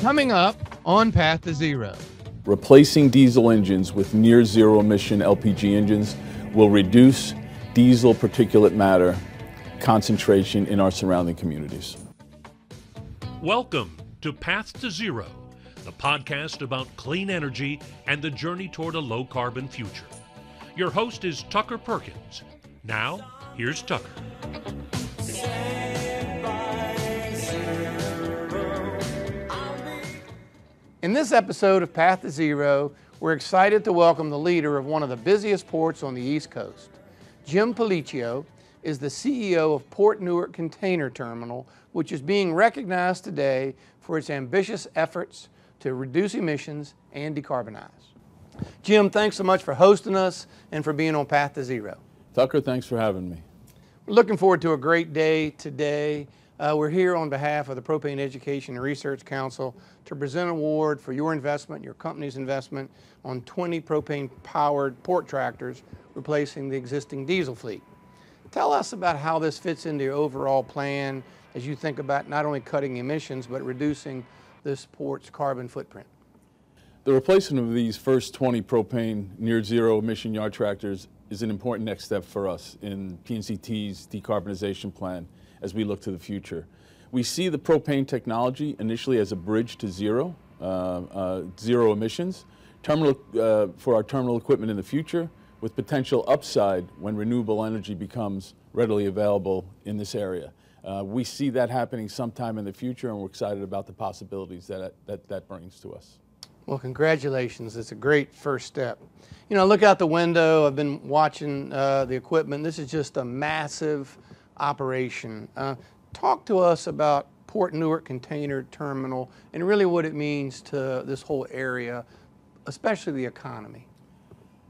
Coming up on Path to Zero. Replacing diesel engines with near zero emission LPG engines will reduce diesel particulate matter concentration in our surrounding communities. Welcome to Path to Zero, the podcast about clean energy and the journey toward a low carbon future. Your host is Tucker Perkins. Now, here's Tucker. In this episode of Path to Zero, we're excited to welcome the leader of one of the busiest ports on the East Coast. Jim Pelliccio is the CEO of Port Newark Container Terminal, which is being recognized today for its ambitious efforts to reduce emissions and decarbonize. Jim, thanks so much for hosting us and for being on Path to Zero. Tucker, thanks for having me. We're looking forward to a great day today. Uh, we're here on behalf of the Propane Education and Research Council to present an award for your investment, your company's investment on 20 propane powered port tractors replacing the existing diesel fleet. Tell us about how this fits into your overall plan as you think about not only cutting emissions but reducing this port's carbon footprint. The replacement of these first 20 propane near zero emission yard tractors is an important next step for us in PNCT's decarbonization plan as we look to the future. We see the propane technology initially as a bridge to zero, uh, uh, zero emissions, terminal, uh, for our terminal equipment in the future, with potential upside when renewable energy becomes readily available in this area. Uh, we see that happening sometime in the future, and we're excited about the possibilities that that, that brings to us. Well, congratulations. It's a great first step. You know, I look out the window. I've been watching uh, the equipment. This is just a massive operation. Uh, talk to us about Port Newark Container Terminal and really what it means to this whole area, especially the economy.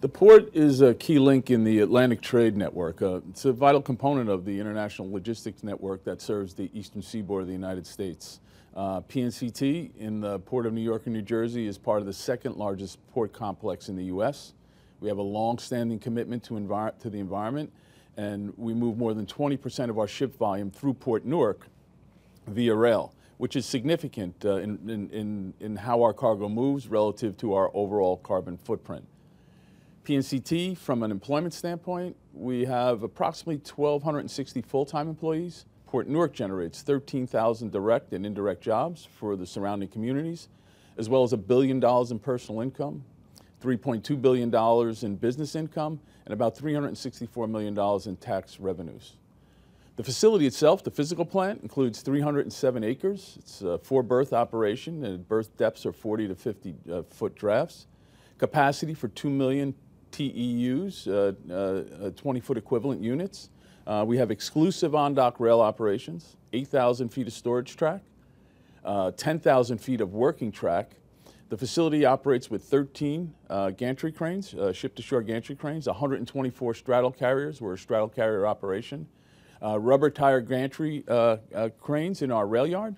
The port is a key link in the Atlantic Trade Network. Uh, it's a vital component of the international logistics network that serves the eastern seaboard of the United States. Uh, PNCT in the Port of New York and New Jersey is part of the second largest port complex in the U.S. We have a long-standing commitment to, to the environment and we move more than 20% of our ship volume through Port Newark via rail, which is significant uh, in, in, in how our cargo moves relative to our overall carbon footprint. PNCT, from an employment standpoint, we have approximately 1,260 full-time employees. Port Newark generates 13,000 direct and indirect jobs for the surrounding communities, as well as a billion dollars in personal income, $3.2 billion in business income, and about $364 million in tax revenues. The facility itself, the physical plant, includes 307 acres. It's a four berth operation and berth depths are 40 to 50 uh, foot drafts. Capacity for 2 million TEUs, uh, uh, 20 foot equivalent units. Uh, we have exclusive on dock rail operations, 8,000 feet of storage track, uh, 10,000 feet of working track, the facility operates with 13 uh, gantry cranes, uh, ship-to-shore gantry cranes, 124 straddle carriers. We're a straddle carrier operation. Uh, rubber tire gantry uh, uh, cranes in our rail yard,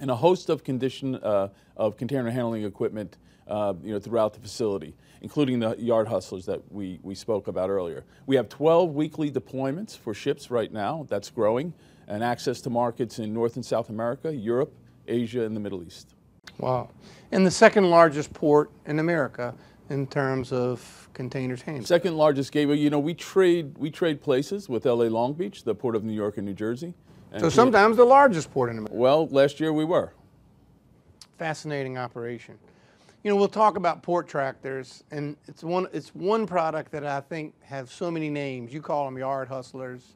and a host of condition uh, of container handling equipment you know, throughout the facility, including the yard hustlers that we, we spoke about earlier. We have 12 weekly deployments for ships right now. That's growing, and access to markets in North and South America, Europe, Asia, and the Middle East. Wow. And the second largest port in America in terms of containers handled. Second largest gateway. You know, we trade we trade places with LA Long Beach, the port of New York and New Jersey. And so sometimes the largest port in America. Well, last year we were. Fascinating operation. You know, we'll talk about port tractors, and it's one it's one product that I think have so many names. You call them yard hustlers.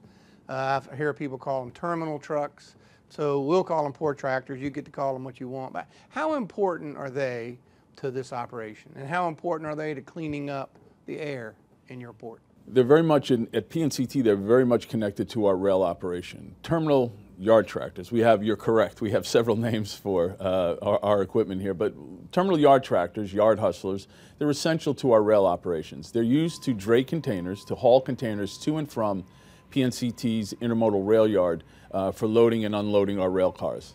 Uh, I hear people call them terminal trucks. So we'll call them port tractors. You get to call them what you want. But how important are they to this operation? And how important are they to cleaning up the air in your port? They're very much, in, at PNCT, they're very much connected to our rail operation. Terminal yard tractors, we have, you're correct, we have several names for uh, our, our, equipment here, but terminal yard tractors, yard hustlers, they're essential to our rail operations. They're used to dray containers, to haul containers to and from PNCT's intermodal rail yard uh, for loading and unloading our rail cars.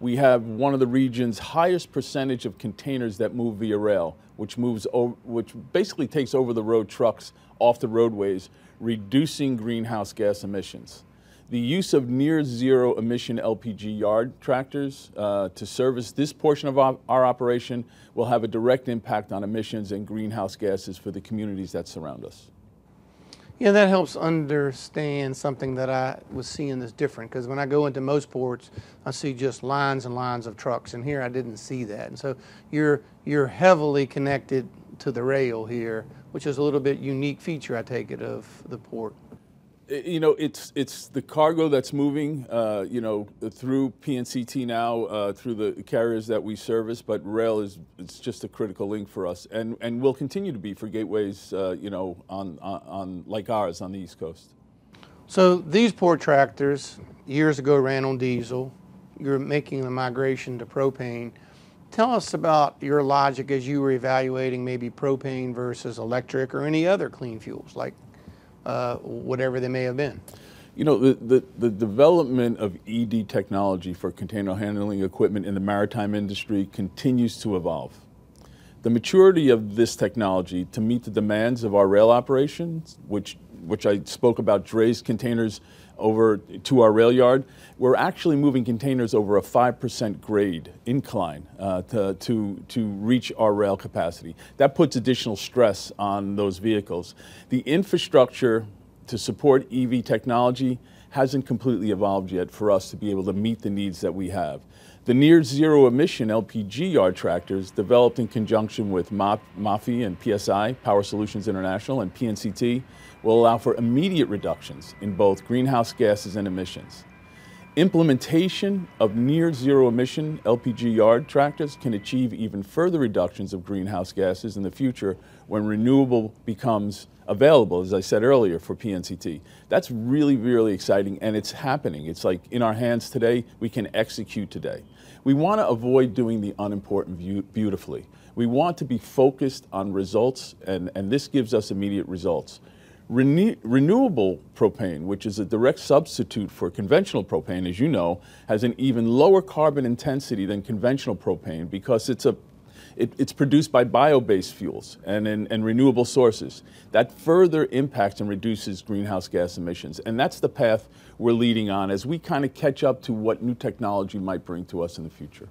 We have one of the region's highest percentage of containers that move via rail, which moves which basically takes over the road trucks off the roadways, reducing greenhouse gas emissions. The use of near zero emission LPG yard tractors uh, to service this portion of our, our, operation will have a direct impact on emissions and greenhouse gases for the communities that surround us. Yeah, that helps understand something that I was seeing that's different because when I go into most ports, I see just lines and lines of trucks, and here I didn't see that. And so you're you're heavily connected to the rail here, which is a little bit unique feature I take it of the port you know, it's it's the cargo that's moving, uh, you know, through PNCT now, uh, through the carriers that we service. But rail is it's just a critical link for us, and and will continue to be for gateways, uh, you know, on, on, on like ours on the East Coast. So these port tractors years ago ran on diesel. You're making the migration to propane. Tell us about your logic as you were evaluating maybe propane versus electric or any other clean fuels like uh, whatever they may have been. You know, the, the, the, development of EV technology for container handling equipment in the maritime industry continues to evolve. The maturity of this technology to meet the demands of our rail operations, which, which I spoke about drays containers over to our rail yard, we're actually moving containers over a 5% grade incline uh, to, to, to reach our rail capacity. That puts additional stress on those vehicles. The infrastructure to support EV technology hasn't completely evolved yet for us to be able to meet the needs that we have. The near zero emission LPG yard tractors developed in conjunction with MAFI and PSI, Power Solutions International, and PNCT will allow for immediate reductions in both greenhouse gases and emissions. Implementation of near zero emission LPG yard tractors can achieve even further reductions of greenhouse gases in the future when renewable becomes available, as I said earlier, for PNCT. That's really, really exciting and it's happening. It's like in our hands today, we can execute today. We want to avoid doing the unimportant beautifully. We want to be focused on results and, and this gives us immediate results. Renew renewable propane, which is a direct substitute for conventional propane, as you know, has an even lower carbon intensity than conventional propane because it's a it, it's produced by bio-based fuels and, and, and, renewable sources. That further impacts and reduces greenhouse gas emissions. And that's the path we're leading on as we kind of catch up to what new technology might bring to us in the future.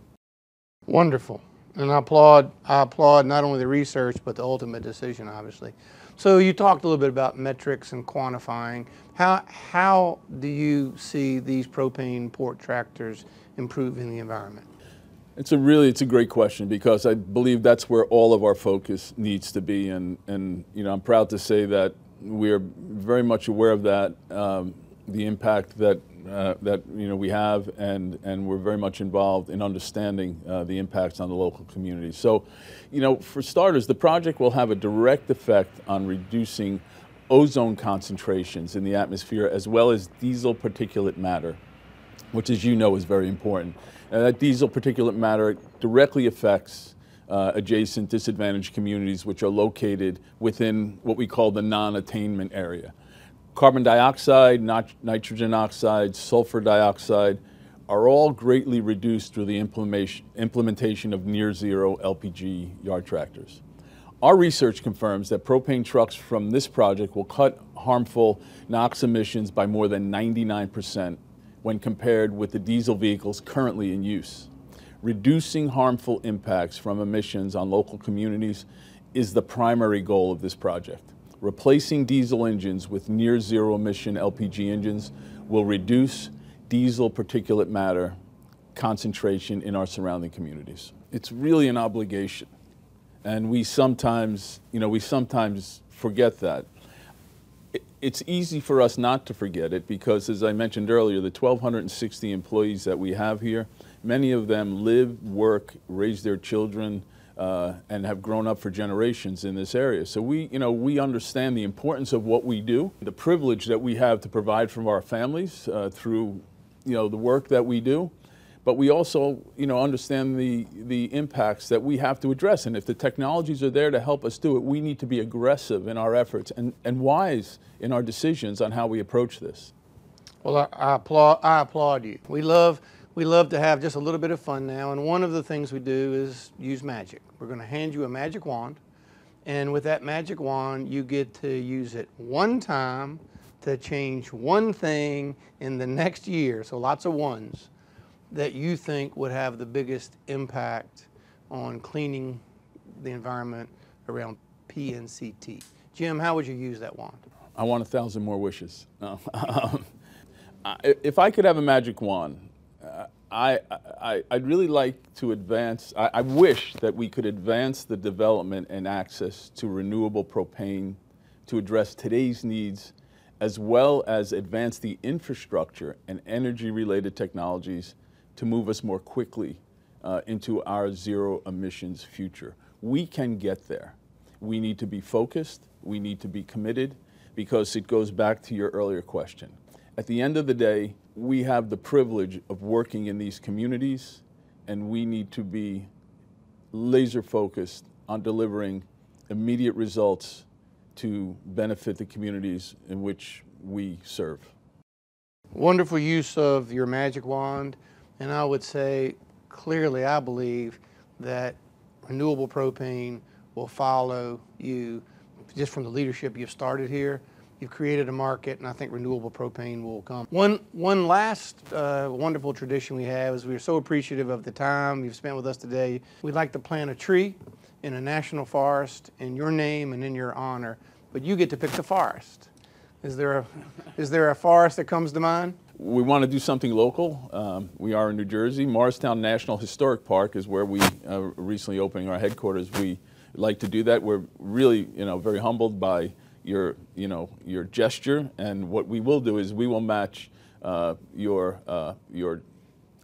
Wonderful. And I applaud, I applaud not only the research, but the ultimate decision, obviously. So you talked a little bit about metrics and quantifying. How, how do you see these propane port tractors improving the environment? It's a really, it's a great question because I believe that's where all of our focus needs to be. And, and you know, I'm proud to say that we are very much aware of that, um, the impact that uh, that you know we have, and and we're very much involved in understanding uh, the impacts on the local community. So, you know, for starters, the project will have a direct effect on reducing ozone concentrations in the atmosphere, as well as diesel particulate matter, which, as you know, is very important. Uh, that diesel particulate matter directly affects uh, adjacent disadvantaged communities which are located within what we call the non-attainment area. Carbon dioxide, nitrogen oxide, sulfur dioxide are all greatly reduced through the implementation of near zero LPG yard tractors. Our research confirms that propane trucks from this project will cut harmful NOx emissions by more than 99% when compared with the diesel vehicles currently in use. Reducing harmful impacts from emissions on local communities is the primary goal of this project. Replacing diesel engines with near zero emission LPG engines will reduce diesel particulate matter concentration in our surrounding communities. It's really an obligation. And we sometimes, you know, we sometimes forget that. It's easy for us not to forget it because, as I mentioned earlier, the 1,260 employees that we have here, many of them live, work, raise their children, uh, and have grown up for generations in this area. So we, you know, we understand the importance of what we do, the privilege that we have to provide from our families uh, through, you know, the work that we do. But we also, you know, understand the, the impacts that we have to address. And if the technologies are there to help us do it, we need to be aggressive in our efforts and, and wise in our decisions on how we approach this. Well, I, I applaud, I applaud you. We love we love to have just a little bit of fun now, and one of the things we do is use magic. We're going to hand you a magic wand, and with that magic wand, you get to use it one time to change one thing in the next year, so lots of ones, that you think would have the biggest impact on cleaning the environment around PNCT? Jim, how would you use that wand? I want a thousand more wishes. No. Um, if I could have a magic wand, I, I, would really like to advance, I, I, wish that we could advance the development and access to renewable propane to address today's needs, as well as advance the infrastructure and energy related technologies to move us more quickly uh, into our zero emissions future. We can get there. We need to be focused, we need to be committed, because it goes back to your earlier question. At the end of the day, we have the privilege of working in these communities, and we need to be laser focused on delivering immediate results to benefit the communities in which we serve. Wonderful use of your magic wand, and I would say clearly, I believe that renewable propane will follow you just from the leadership you've started here. You've created a market, and I think renewable propane will come. One, one last uh, wonderful tradition we have is we're so appreciative of the time you've spent with us today. We'd like to plant a tree in a national forest in your name and in your honor, but you get to pick the forest. Is there a, is there a forest that comes to mind? We want to do something local. Um, we are in New Jersey. Morristown National Historic Park is where we uh, recently opening our headquarters. We like to do that. We're really, you know, very humbled by your, you know, your gesture. And what we will do is we will match uh, your, uh, your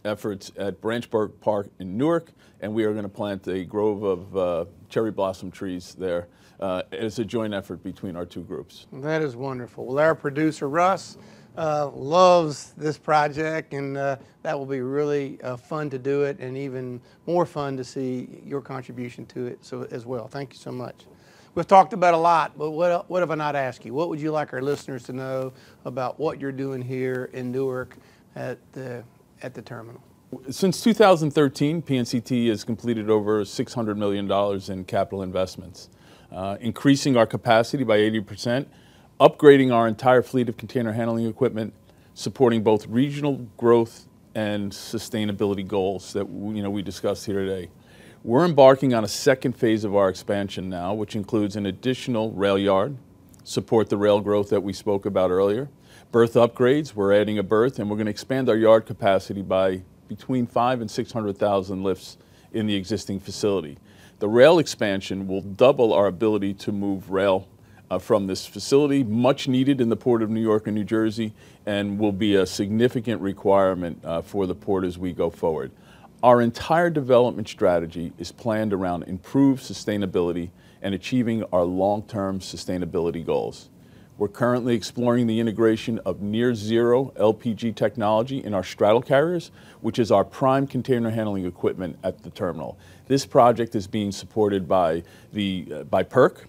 efforts at Branch Brook Park in Newark, and we are going to plant a grove of uh, cherry blossom trees there. Uh, a joint effort between our two groups. That is wonderful. Well, our producer, Russ, uh, loves this project, and uh, that will be really uh, fun to do it, and even more fun to see your contribution to it so as well. Thank you so much. We've talked about a lot, but what, what have I not asked you? What would you like our listeners to know about what you're doing here in Newark at the, at the terminal? Since 2013, PNCT has completed over $600 million in capital investments, uh, increasing our capacity by 80%, upgrading our entire fleet of container handling equipment, supporting both regional growth and sustainability goals that you know, we discussed here today. We're embarking on a second phase of our expansion now, which includes an additional rail yard, support the rail growth that we spoke about earlier, berth upgrades, we're adding a berth, and we're going to expand our yard capacity by between five and 600,000 lifts in the existing facility. The rail expansion will double our ability to move rail uh, from this facility, much needed in the Port of New York and New Jersey, and will be a significant requirement uh, for the port as we go forward. Our entire development strategy is planned around improved sustainability and achieving our long-term sustainability goals. We're currently exploring the integration of near zero LPG technology in our straddle carriers, which is our prime container handling equipment at the terminal. This project is being supported by, the, uh, by PERC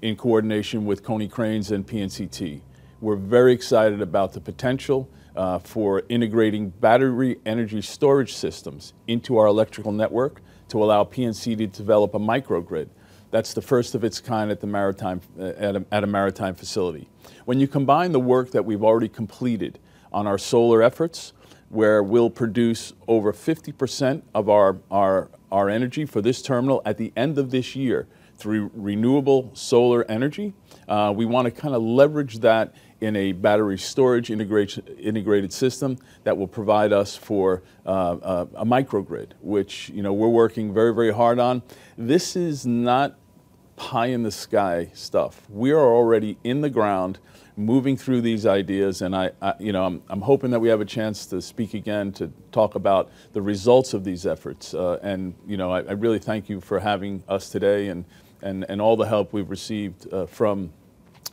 in coordination with Konecranes and PNCT. We're very excited about the potential uh, for integrating battery energy storage systems into our electrical network to allow PNC to develop a microgrid. That's the first of its kind at, the maritime, uh, at, a, at a maritime facility. When you combine the work that we've already completed on our solar efforts, where we'll produce over 50% of our, our, our energy for this terminal at the end of this year through renewable solar energy. Uh, we want to kind of leverage that in a battery storage integrated system that will provide us for uh, uh, a microgrid, which you know we're working very very hard on. This is not pie in the sky stuff. We are already in the ground moving through these ideas and I, I you know I'm, I'm, hoping that we have a chance to speak again to talk about the results of these efforts uh, and you know I, I, really thank you for having us today and and, and all the help we've received uh, from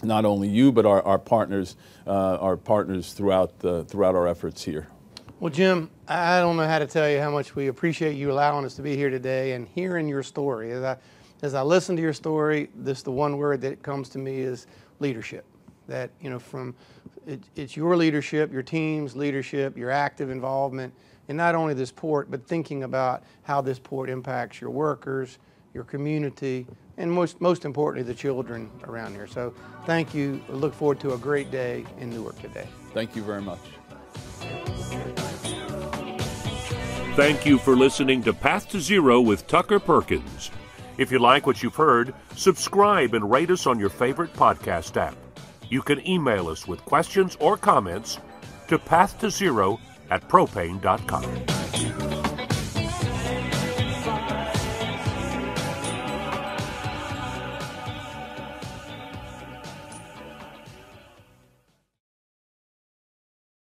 not only you, but our, our partners, uh, our partners throughout, the, throughout our efforts here. Well, Jim, I don't know how to tell you how much we appreciate you allowing us to be here today and hearing your story. As I, as I listen to your story, this the one word that comes to me is leadership. That you know, from it, it's your leadership, your team's leadership, your active involvement in not only this port, but thinking about how this port impacts your workers, your community, and most, most importantly, the children around here. So thank you. I look forward to a great day in Newark today. Thank you very much. Thank you for listening to Path to Zero with Tucker Perkins. If you like what you've heard, subscribe and rate us on your favorite podcast app. You can email us with questions or comments to path to zero at propane.com.